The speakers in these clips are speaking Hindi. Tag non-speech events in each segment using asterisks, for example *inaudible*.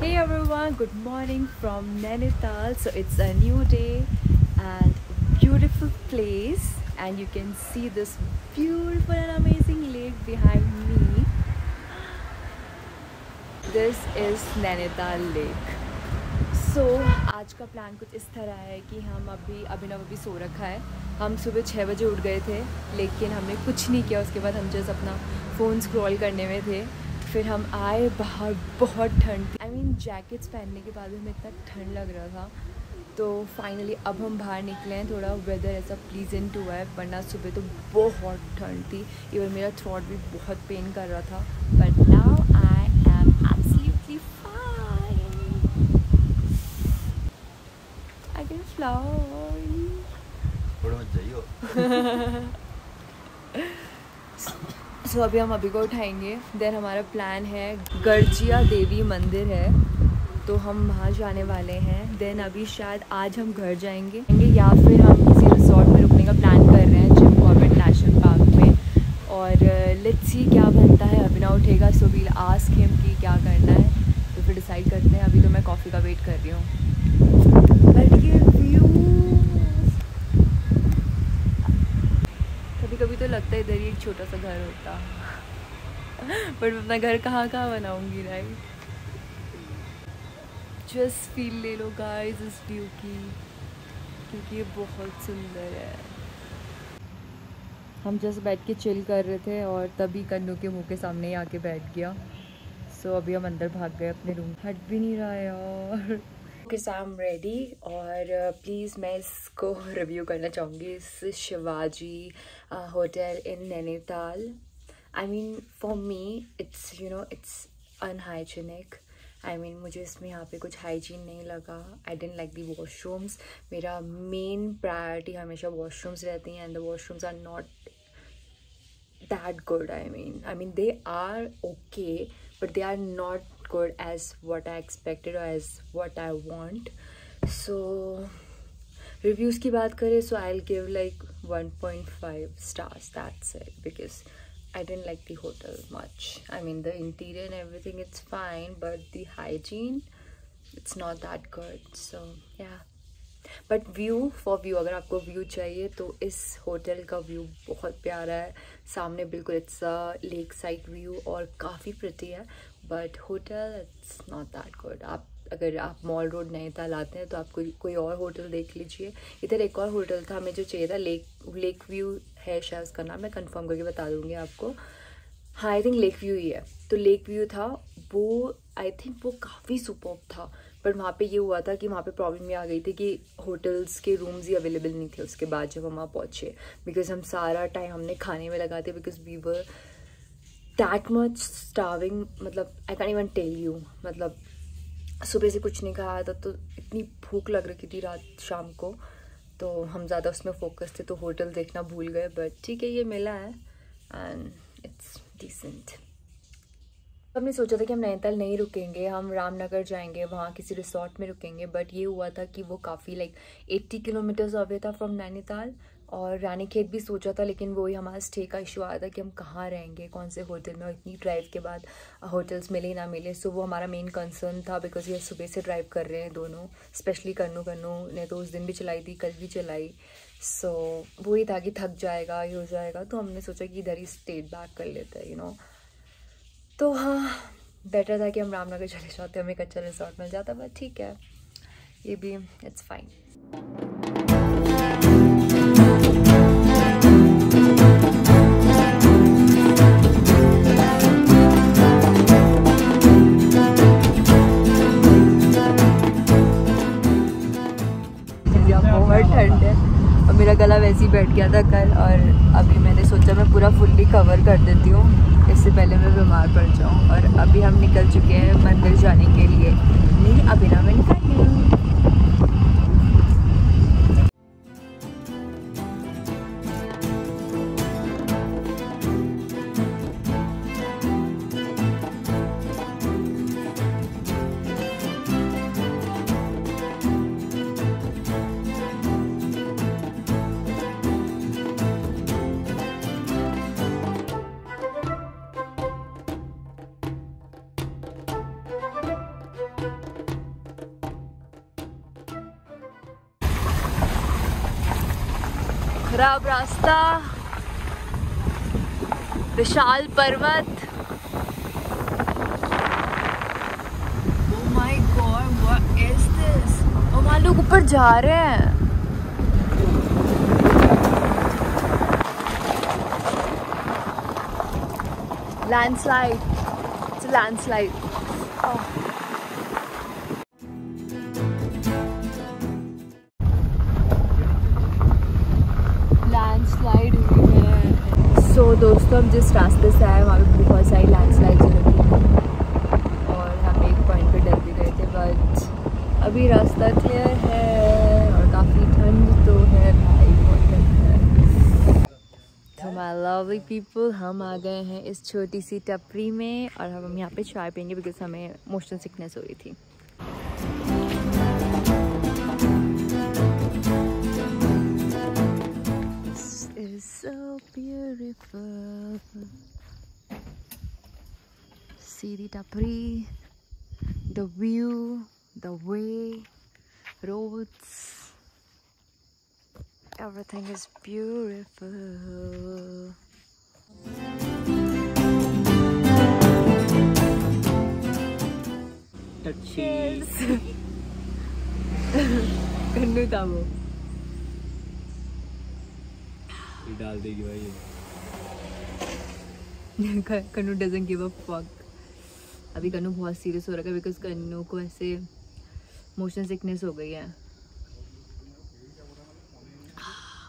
Hey everyone, good morning from Nainital. So it's a new day and beautiful place and you can see this beautiful and amazing lake behind me. This is Nainital Lake. so, आज का प्लान कुछ इस तरह है कि हम अभी अभिनव अभी सो रखा है हम सुबह छः बजे उठ गए थे लेकिन हमने कुछ नहीं किया उसके बाद हम जस्ट अपना फ़ोन स्क्रॉल करने में थे फिर हम आए बाहर बहुत ठंड थी। आई मीन जैकेट्स पहनने के बाद भी हमें इतना ठंड लग रहा था। तो फाइनली अब हम बाहर निकले हैं थोड़ा वेदर ऐसा प्लीजेंट हुआ है वरना सुबह तो बहुत ठंड थी। इवन मेरा थ्रॉट भी बहुत पेन कर रहा था। But now I am absolutely fine I can fly so अभी हम अभी को उठाएँगे। देन हमारा प्लान है, गर्जिया देवी मंदिर है तो हम वहाँ जाने वाले हैं। देन अभी शायद आज हम घर जाएँगे। या फिर हम किसी रिजॉर्ट में रुकने का प्लान कर रहे हैं जिम कॉर्बेट नेशनल पार्क में। और लेट्स सी क्या बनता है। अभी ना उठेगा सो वील आस्क हिम कि क्या करना है। तो फिर डिसाइड करते हैं। अभी तो मैं कॉफ़ी का वेट कर रही हूँ। बट ये व्यू कभी कभी तो लगता है इधर ही एक छोटा सा घर होता। बट मैं अपना घर कहाँ कहाँ बनाऊँगी राइट जस्ट फील ले लो गाइस इस व्यू की क्योंकि ये बहुत सुंदर है। हम जस्ट बैठ के चिल कर रहे थे और तभी कन्नू के मुँह के सामने ही आके बैठ गया। सो so, अभी हम अंदर भाग गए अपने रूम हट भी नहीं रहा यार। Okay so I am ready और प्लीज़ uh, मैं इसको *laughs* रिव्यू करना चाहूँगी। इस Shivaji hotel in Nainital I mean for me it's you know it's unhygienic I mean मुझे इसमें यहाँ पे कुछ हाइजीन नहीं लगा। I don't like the washrooms मेरा मेन प्रायोरिटी हमेशा वॉशरूम्स रहती हैं and the washrooms are not that good I mean I mean they are okay but they are not good as what I expected or as what I want. So reviews की बात करें so I'll give like 1.5 stars. That's it because I didn't like the hotel much. I mean the interior and everything it's fine, but the hygiene it's not that good. So yeah. But view for view अगर आपको व्यू चाहिए तो इस होटल का व्यू बहुत प्यारा है सामने बिल्कुल इट्स लेक साइड व्यू और काफ़ी प्रति है but hotel it's not that good आप, अगर आप मॉल रोड नैनीताल आते हैं तो आप कोई कोई और होटल देख लीजिए। इधर एक और होटल था, हमें जो चाहिए था लेक लेक व्यू है शायद उसका नाम, मैं कंफर्म करके बता दूँगी आपको। हाँ आई थिंक लेक व्यू ही है। तो लेक व्यू था, वो आई थिंक वो काफ़ी सुपर था। बट वहाँ पे ये हुआ था कि वहाँ पे प्रॉब्लम ये आ गई थी कि होटल्स के रूम्स ही अवेलेबल नहीं थे, उसके बाद जब हम वहाँ पहुँचे। बिकॉज़ हम सारा टाइम हमने खाने में लगाते because we were that much starving मतलब I can even tell you मतलब सुबह से कुछ नहीं खाया था तो इतनी भूख लग रही थी रात, शाम को तो हम ज़्यादा उसमें फोकस थे तो होटल देखना भूल गए बट ठीक है, ये मिला है एंड इट्स डिसेंट हमने सोचा था कि हम नैनीताल नहीं रुकेंगे, हम रामनगर जाएँगे, वहाँ किसी रिसोर्ट में रुकेंगे बट ये हुआ था कि वो काफ़ी लाइक एट्टी किलोमीटर्स अवे था फ्रॉम नैनीताल और रानी खेत भी सोचा था लेकिन वही हमारा स्टे का इशू आया था कि हम कहाँ रहेंगे कौन से होटल में और इतनी ड्राइव के बाद होटल्स मिले ना मिले। सो वो हमारा मेन कंसर्न था बिकॉज़ ये सुबह से ड्राइव कर रहे हैं दोनों स्पेशली कन्नू कन्नू ने तो उस दिन भी चलाई थी कल भी चलाई। सो so, वही था कि थक जाएगा ये हो जाएगा। तो हमने सोचा कि इधर ही स्टेट बैक कर लेते हैं यू नो तो हाँ बेटर था कि हम रामनगर चले जाते हमें एक अच्छा रिजॉर्ट मिल जाता बट ठीक है। ये भी इट्स फाइन गला वैसे ही बैठ गया था कल और अभी मैंने सोचा मैं पूरा फुल्ली कवर कर देती हूँ। इससे पहले मैं बीमार पड़ जाऊँ। और अभी हम निकल चुके हैं मंदिर जाने के लिए। नहीं, अभी ना मैं निकल खराब रास्ता विशाल पर्वत। oh oh, लोग ऊपर जा रहे हैं। लैंडस्लाइड लैंडस्लाइड ओह so, दोस्तों हम जिस रास्ते से आए वहाँ पे बहुत सारी लैंडस्लाइड लगी हैं और हम एक पॉइंट पे डर भी गए थे बट अभी रास्ता क्लियर है और काफ़ी ठंड तो है भाई बहुत ठंड है। तो माय लवली पीपल हम आ गए हैं इस छोटी सी टपरी में और हम यहाँ पे चाय पियेंगे बिकॉज़ हमें मोशन सिकनेस हो रही थी। beautiful. See the tapri, the view, the way, roads. Everything is beautiful. Cheers. कन्नू था वो डाल देगी भाई *laughs* Kannu doesn't give a fuck अभी कन्नू बहुत सीरियस हो रहा है बिकॉज़ कन्नू को ऐसे मोशन सिकनेस हो गई है।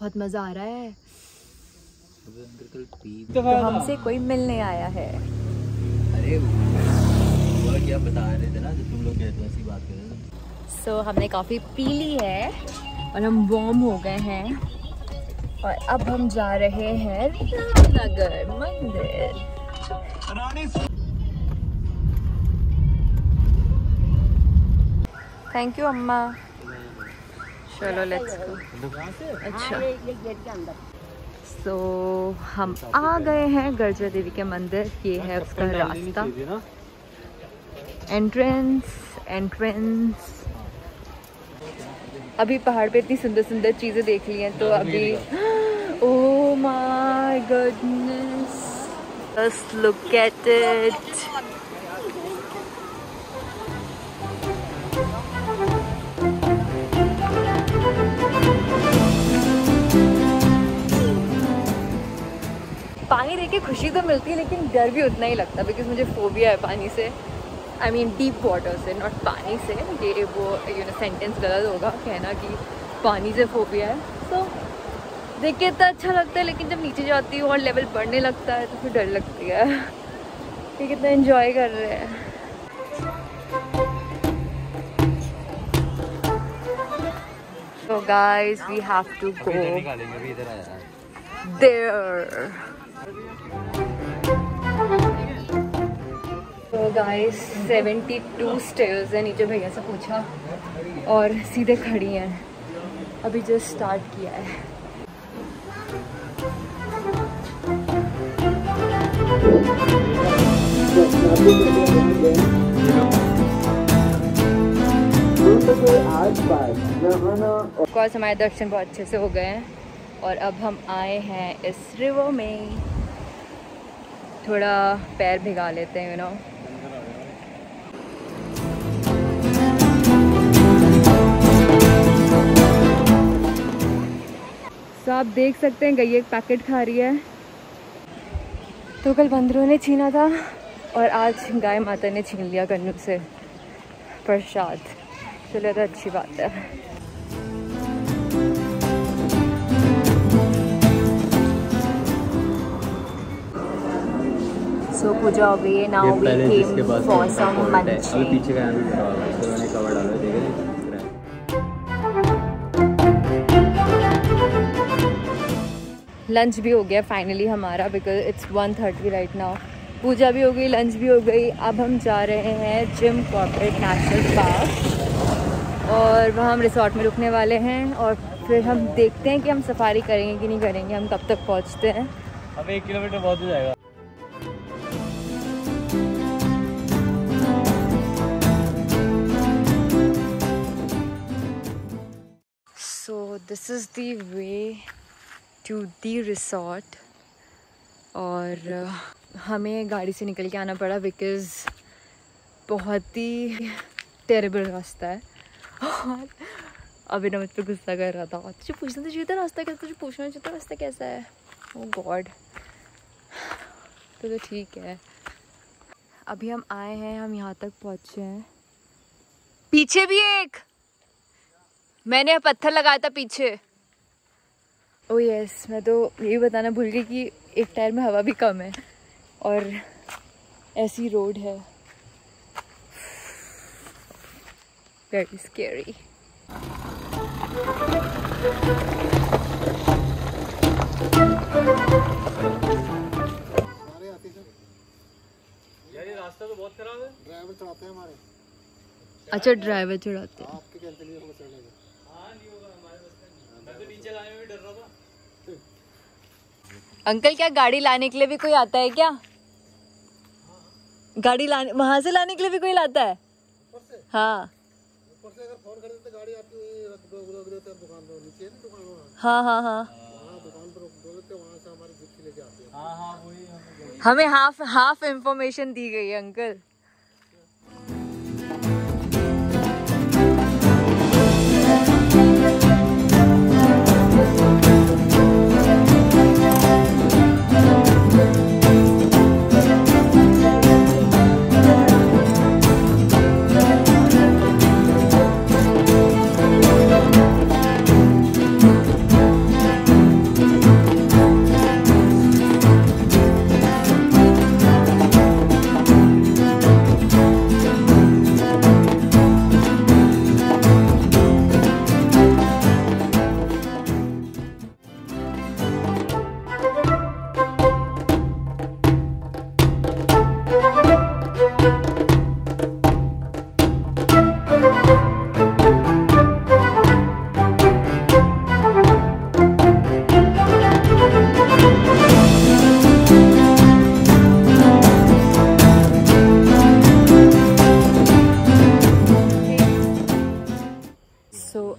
बहुत मज़ा आ रहा है। पी तो हमसे कोई मिलने आया है। अरे क्या? बता रहे थे ना जब तुम लोग गए ऐसी बात कर रहे थे। सो so, हमने कॉफ़ी पी ली है और हम वार्म हो गए हैं। और अब हम जा रहे हैं रामनगर मंदिर। थैंक यू अम्मा चलो लेट्स गो अच्छा। सो so, हम आ गए हैं गर्जा देवी के मंदिर। ये है उसका रास्ता। एंट्रेंस एंट्रेंस अभी पहाड़ पे इतनी सुंदर सुंदर चीज़ें देख ली हैं तो अभी ओ my goodness just look at it पानी देख के खुशी तो मिलती है, लेकिन डर भी उतना ही लगता है बिकॉज़ मुझे फोबिया है पानी से। आई मीन डीप वाटर से नॉट पानी से, ये वो यू नो सेंटेंस गलत होगा कहना कि पानी से फोबिया है। तो देख के इतना अच्छा लगता है लेकिन जब नीचे जाती हूँ और लेवल बढ़ने लगता है तो फिर डर लगती है। ये कितना इन्जॉय कर रहे हैं। So guys, we have to go there. तो गाइस 72 स्टेयर्स है नीचे भैया से पूछा। और सीधे खड़ी हैं। अभी जस्ट स्टार्ट किया है। कोर्स हमारे दर्शन बहुत अच्छे से हो गए हैं और अब हम आए हैं इस रिवर में। थोड़ा पैर भिगा लेते हैं यू नो तो आप देख सकते हैं, गई एक पैकेट खा रही है। तो कल बंदरों ने छीना था और आज गाय माता ने छीन लिया कन्नू से। प्रसाद। चलो तो अच्छी बात है। So पूजा हो गई है now we came for some munching. पीछे का लंच भी हो गया फाइनली हमारा because it's one thirty right now पूजा भी हो गई लंच भी हो गई. अब हम जा रहे हैं जिम कॉर्पोरेट नेशनल पार्क और वहाँ हम रिसोर्ट में रुकने वाले हैं और फिर हम देखते हैं कि हम सफारी करेंगे कि नहीं करेंगे. हम कब तक पहुँचते हैं? अब एक किलोमीटर बहुत हो जाएगा। So this is the way to the resort और हमें गाड़ी से निकल के आना पड़ा बिकॉज़ बहुत ही टेरेबल रास्ता है। और *laughs* अभी ना मुझ पर गुस्सा कर रहा था। तुझे पूछना तो चाहिए रास्ता कैसा, तुझे पूछना चाहिए रास्ता कैसा है? ओ गॉड तो तो ठीक है। अभी हम आए हैं, हम यहाँ तक पहुँचे हैं। पीछे भी एक! मैंने पत्थर लगाया था पीछे। ओ oh यस मैं तो यही बताना भूल गई कि एक टायर में हवा भी कम है और ऐसी रोड है। Very scary. रास्ता तो बहुत खराब है। ड्राइवर चढ़ाते हैं हमारे। अच्छा ड्राइवर चढ़ाते हैं। आपके कैंसिल होगा चढ़ने हाँ नहीं होगा हमारे अंकल, क्या गाड़ी लाने के लिए भी कोई आता है क्या? गाड़ी लाने, वहाँ से लाने के लिए भी कोई लाता है? हाँ। हैं, है हाँ। हमें हाफ़ हाफ़ इंफॉर्मेशन दी गई है, अंकल।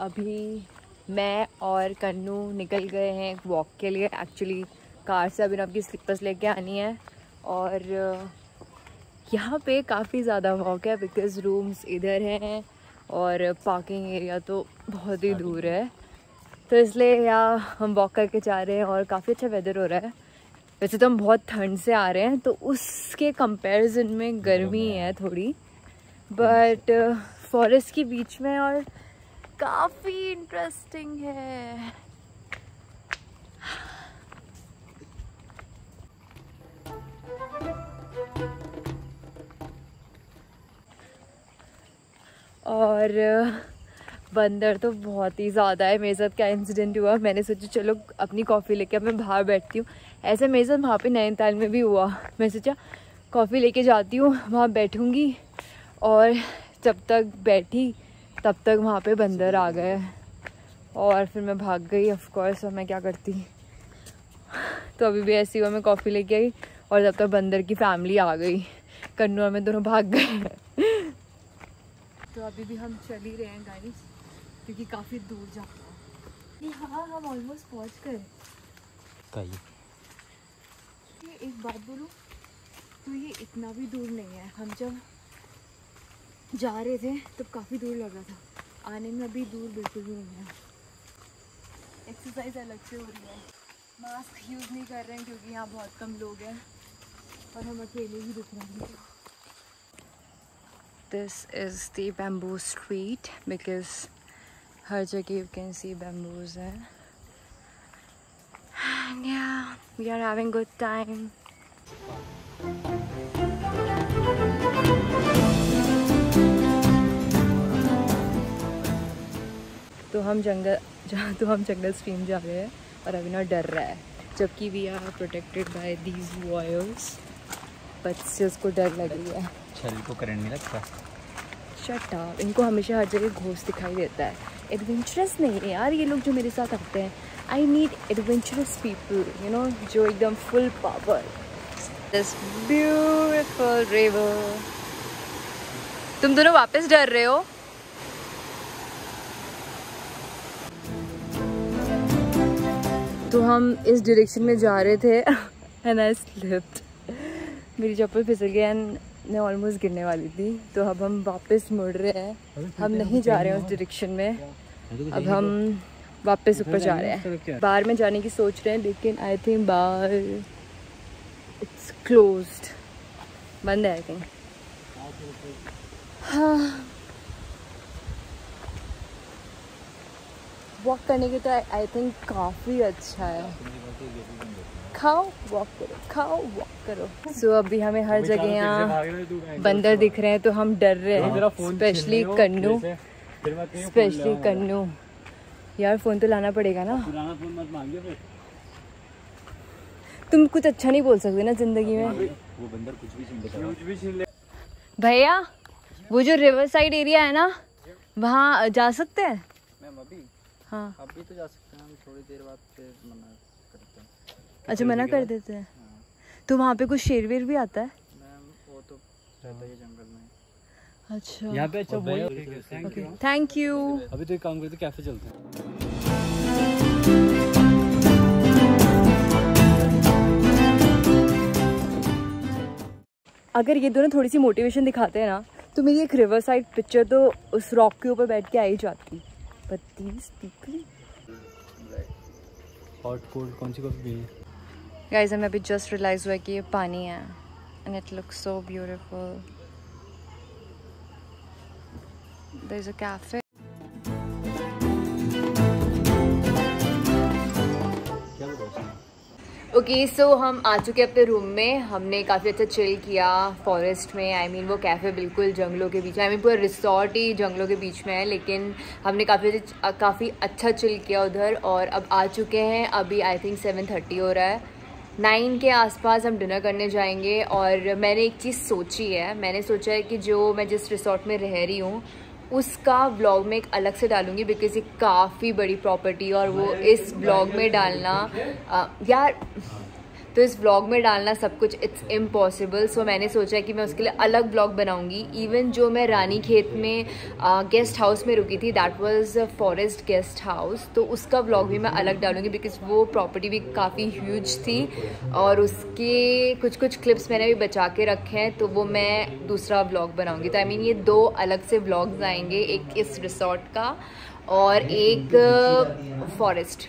अभी मैं और कन्नू निकल गए हैं वॉक के लिए। एक्चुअली कार से अभी ना आपकी स्लीपर्स लेके आनी है और यहाँ पे काफ़ी ज़्यादा वॉक है बिकॉज़ रूम्स इधर हैं और पार्किंग एरिया तो बहुत ही दूर है। तो इसलिए यहाँ हम वॉक करके जा रहे हैं और काफ़ी अच्छा वेदर हो रहा है। वैसे तो हम बहुत ठंड से आ रहे हैं तो उसके कंपैरिजन में गर्मी है। थोड़ी। बट फॉरेस्ट के बीच में और काफ़ी इंटरेस्टिंग है। और बंदर तो बहुत ही ज़्यादा है। मेरे साथ क्या इंसिडेंट हुआ। मैंने सोचा, चलो, अपनी कॉफ़ी लेके अब मैं बाहर बैठती हूँ। ऐसे मेरे साथ वहाँ पे नैनीताल में भी हुआ। मैं सोचा कॉफ़ी लेके जाती हूँ, वहाँ बैठूँगी। और जब तक बैठी, तब तक वहाँ पे बंदर आ गए। और फिर मैं भाग गई ऑफ़ कोर्स और मैं क्या करती? तो अभी भी ऐसी हुआ, मैं कॉफ़ी लेके आई और जब तक बंदर की फैमिली आ गई, कन्नू और मैं दोनों भाग गए। तो अभी भी हम चल ही रहे हैं गाइस क्योंकि काफ़ी दूर जाना है। हाँ हम ऑलमोस्ट पहुँच गए। ये एक बात बोलूँ तो ये इतना भी दूर नहीं है। हम जब जा रहे थे तब काफ़ी दूर लग रहा था। आने में अभी दूर बिल्कुल भी नहीं है। एक्सरसाइज अलग से हो रही है। मास्क यूज़ नहीं कर रहे हैं क्योंकि यहाँ बहुत कम लोग हैं। और हम अकेले ही रुक रहे हैं। This is the bamboo street because हर जगह यू कैन सी बैम्बूज हैं And yeah, we are having good time. तो हम जंगल *laughs* तो हम जंगल स्ट्रीम जा रहे हैं और अविना डर रहा है जबकि we are protected by these wires but से उसको डर लग रही है। छल को करंट नहीं लगता? शट अप इनको हमेशा हर जगह घोष दिखाई देता है। एडवेंचरस नहीं है यार ये लोग जो मेरे साथ आते हैं। I need adventurous people you know जो एकदम full power this beautiful river तुम दोनों वापस डर रहे हो? तो हम इस डायरेक्शन में जा रहे थे एंड आई स्लिप्ड मेरी चप्पल फिसल गई एंड मैं ऑलमोस्ट गिरने वाली थी। तो अब हम वापस मुड़ रहे हैं। हम नहीं जा रहे हैं उस डायरेक्शन में। अब हम वापस ऊपर जा रहे हैं। बाहर में जाने की सोच रहे हैं लेकिन आई थिंक बाहर इट्स क्लोज बंद है आई थिंक हाँ। वॉक करने के तो आई थिंक काफ़ी अच्छा है। खाओ वॉक करो खाओ वॉक करो। सो so, अभी हमें हर जगह यहाँ बंदर दिख रहे हैं तो हम डर रहे हैं। स्पेशली कन्नू। स्पेशली कन्नू। यार फ़ोन तो लाना पड़ेगा ना। तुम कुछ अच्छा नहीं बोल सकते ना ज़िंदगी में। वो बंदर कुछ भी भैया वो जो रिवर साइड एरिया है ना वहाँ जा सकते हैं? मैम अभी? हाँ। अभी तो जा सकते हैं हम थोड़ी देर बाद फिर मना हैं अच्छा मना कर देते हैं। तो वहाँ पे कुछ शेर वेर भी आता है? वो तो रहता ही जंगल में। अच्छा। यहाँ पे अच्छा वो थैंक यू अभी तो एक काम करते कैफ़े चलते हैं। अगर ये दोनों थोड़ी सी मोटिवेशन दिखाते हैं ना तो मेरी एक रिवर साइड पिक्चर तो उस रॉक के ऊपर बैठ के आ ही जाती। But these people hot cold कौन सी कॉफ़ी पीनी गाइस हमें अभी जस्ट रियलाइज़ हुआ कि ये पानी है and it looks so beautiful बोल ओके सो हम आ चुके अपने रूम में। हमने काफ़ी अच्छा चिल किया फॉरेस्ट में। आई I मीन mean, वो कैफ़े बिल्कुल जंगलों के बीच आई मीन पूरा रिसोर्ट ही जंगलों के बीच में है लेकिन हमने काफ़ी काफ़ी अच्छा चिल किया उधर और अब आ चुके हैं। अभी आई थिंक सेवन थर्टी हो रहा है। नाइन के आसपास हम डिनर करने जाएँगे और मैंने एक चीज़ सोची है। मैंने सोचा है कि जो मैं जिस रिसोर्ट में रह रही हूँ उसका ब्लॉग में एक अलग से डालूँगी बिकॉज़ ये काफ़ी बड़ी प्रॉपर्टी और वो इस ब्लॉग में डालना आ, यार तो इस ब्लॉग में डालना सब कुछ इट्स इम्पॉसिबल सो मैंने सोचा कि मैं उसके लिए अलग ब्लॉग बनाऊँगी. इवन जो मैं रानी खेत में गेस्ट हाउस में रुकी थी that was forest guest house तो उसका ब्लॉग भी मैं अलग डालूँगी बिकॉज़ वो प्रॉपर्टी भी काफ़ी ह्यूज थी. और उसके कुछ कुछ क्लिप्स मैंने भी बचा के रखे हैं तो वो मैं दूसरा ब्लॉग बनाऊँगी. तो आई मीन ये दो अलग से ब्लॉग्स आएँगे. एक इस रिसोर्ट का और एक फॉरेस्ट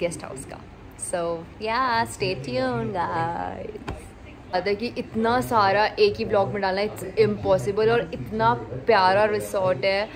गेस्ट हाउस का. सो या स्टे ट्यून गाइस है कि इतना सारा एक ही ब्लॉग में डालना इट्स इम्पॉसिबल और इतना प्यारा रिसोर्ट है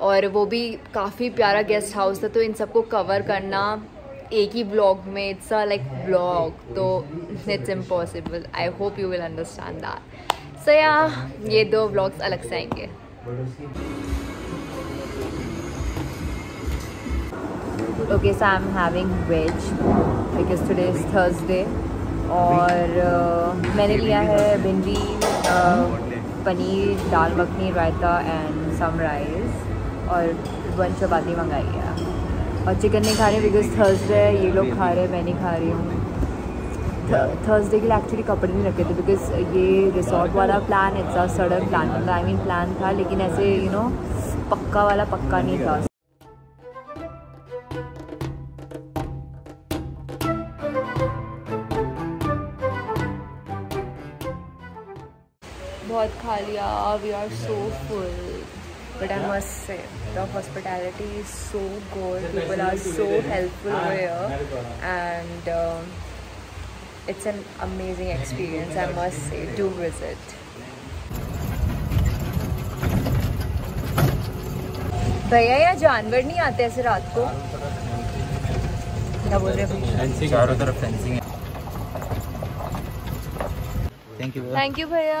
और वो भी काफ़ी प्यारा गेस्ट हाउस था तो इन सबको कवर करना एक ही ब्लॉग में इट्स अ लाइक ब्लॉग तो it's impossible I hope you will understand that so या ये दो ब्लॉग्स अलग से आएँगे. Okay, so I'm having veg because today is Thursday. और uh, मैंने लिया है bhindi uh, paneer dal makhani raita and some rice और वन चपाती मंगाई है। और चिकन नहीं खा रही बिकॉज़ थर्सडे है ये लोग खा रहे हैं मैं नहीं खा रही हूँ। थर्सडे के लिए एक्चुअली कपड़े नहीं रखे थे बिकॉज़ ये रिसोर्ट वाला plan it's a sudden plan मतलब आई मीन प्लान था लेकिन ऐसे यू you नो know, पक्का वाला पक्का नहीं था। बहुत खा लिया। We are so full but I must say the hospitality is so good people are so helpful and it's an amazing experience I must say do visit भैया यहाँ जानवर नहीं आते ऐसे रात को? क्या बोल रहे हैं? फेंसिंग चारों तरफ़ फेंसिंग है। थैंक यू थैंक यू भैया।